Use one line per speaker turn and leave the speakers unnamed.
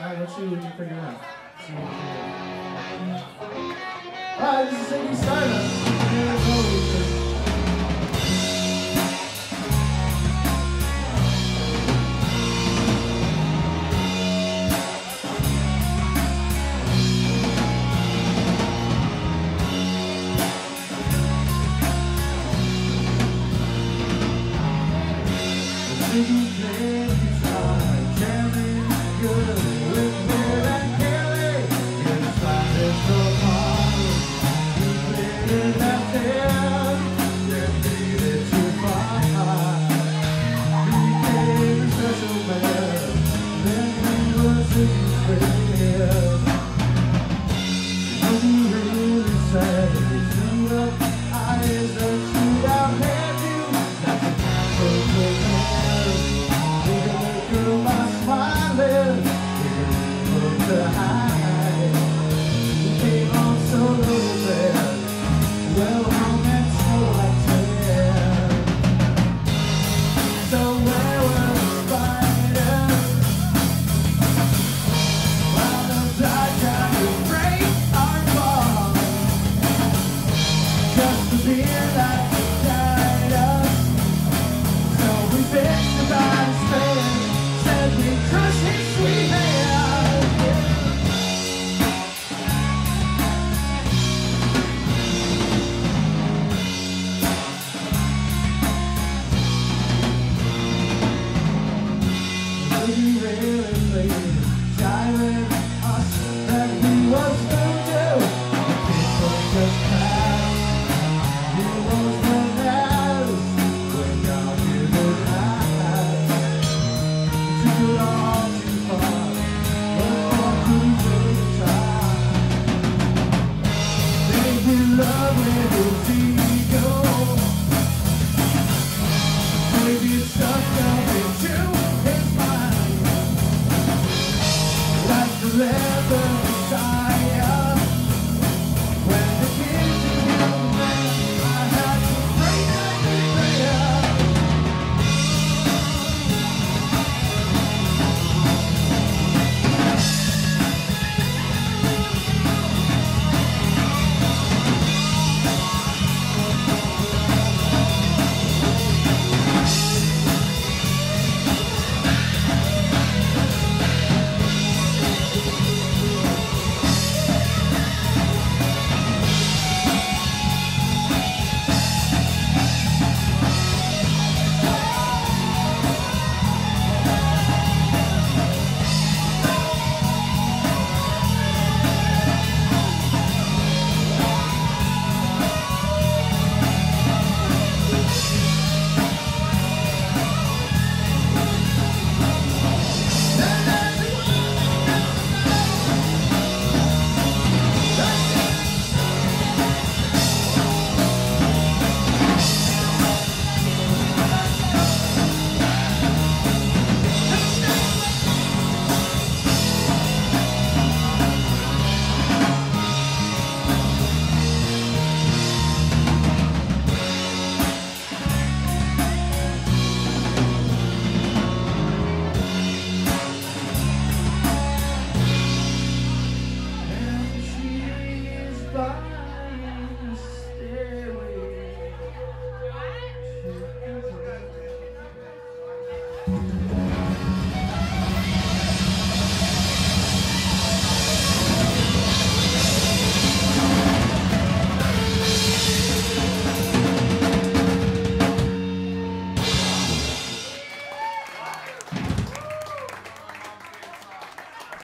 Alright, let's see what can figure out. See what we can do. Alright, this is Ziggy Stardust. Yeah, as always, clever